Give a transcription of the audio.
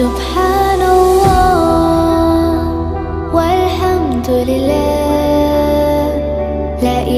سبحان الله والحمد لله. لا